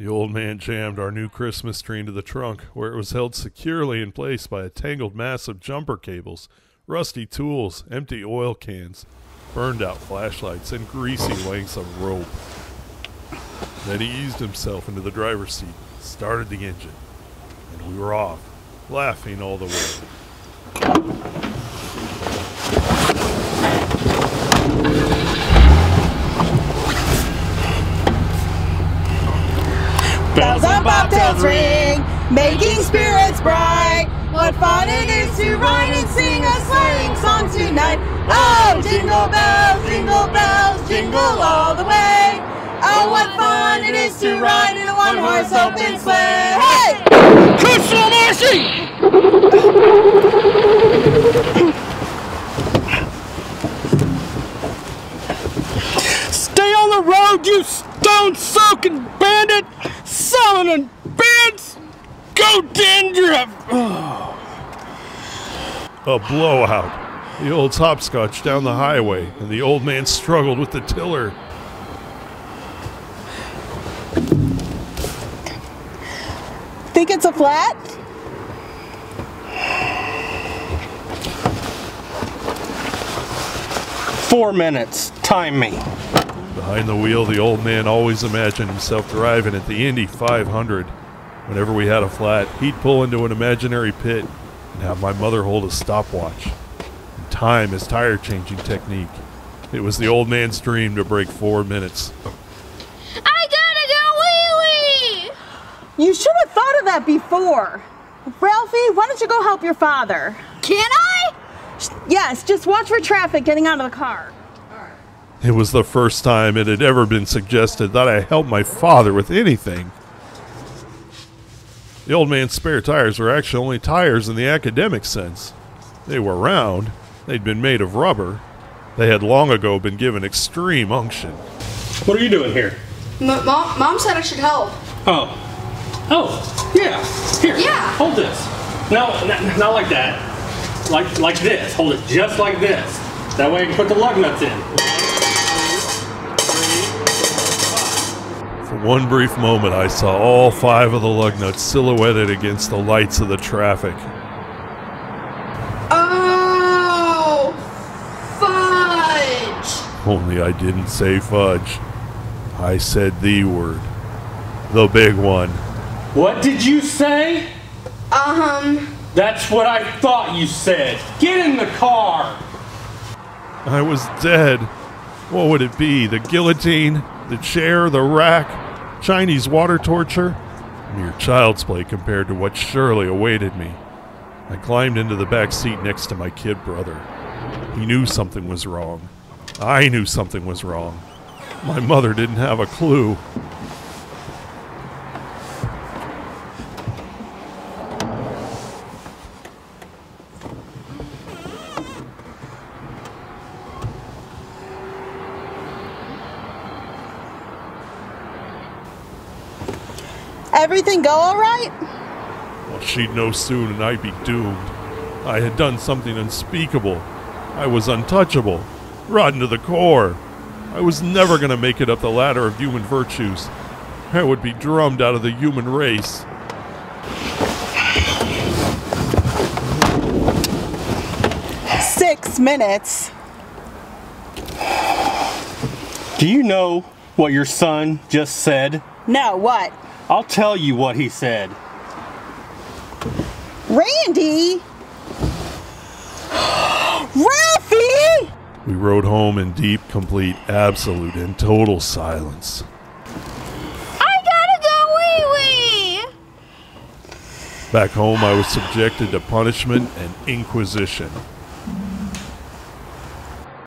The old man jammed our new Christmas tree into the trunk, where it was held securely in place by a tangled mass of jumper cables, rusty tools, empty oil cans, burned out flashlights, and greasy oh. lengths of rope. Then he eased himself into the driver's seat, started the engine, and we were off, laughing all the way. Bells on bobtails ring, making spirits bright. What fun it is to ride and sing a sleighing song tonight. Oh, jingle bells, jingle bells, jingle all the way. Oh, what fun it is to ride in a one-horse open sleigh. Hey! Crystal Marcy! Stay on the road, you stone soaking bandit! Selling in bins! Go Dendrift! A blowout. The old hopscotch down the highway, and the old man struggled with the tiller. Think it's a flat? Four minutes. Time me. Behind the wheel, the old man always imagined himself driving at the Indy 500. Whenever we had a flat, he'd pull into an imaginary pit and have my mother hold a stopwatch. And time his tire changing technique. It was the old man's dream to break four minutes. I gotta go wee wee! You should have thought of that before. Ralphie, why don't you go help your father? Can I? Yes, just watch for traffic getting out of the car. It was the first time it had ever been suggested that I help my father with anything. The old man's spare tires were actually only tires in the academic sense. They were round, they'd been made of rubber, they had long ago been given extreme unction. What are you doing here? M- mom, mom said I should help. Oh. Oh, yeah. Here. Yeah. Hold this. No, n- not like that. Like like this. Hold it just like this. That way I can put the lug nuts in. For one brief moment, I saw all five of the lug nuts silhouetted against the lights of the traffic. Oh, fudge! Only I didn't say fudge. I said the word. The big one. What did you say? Um, That's what I thought you said. Get in the car. I was dead. What would it be? The guillotine? The chair? The rack? Chinese water torture? Mere child's play compared to what surely awaited me. I climbed into the back seat next to my kid brother. He knew something was wrong. I knew something was wrong. My mother didn't have a clue. Everything go all right? Well, she'd know soon and I'd be doomed. I had done something unspeakable. I was untouchable, rotten to the core. I was never going to make it up the ladder of human virtues. I would be drummed out of the human race. Six minutes. Do you know what your son just said? No, what? I'll tell you what he said. Randy? Ralphie! We rode home in deep, complete, absolute, and total silence. I gotta go wee wee! Back home, I was subjected to punishment and inquisition.